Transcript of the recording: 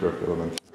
curriculum and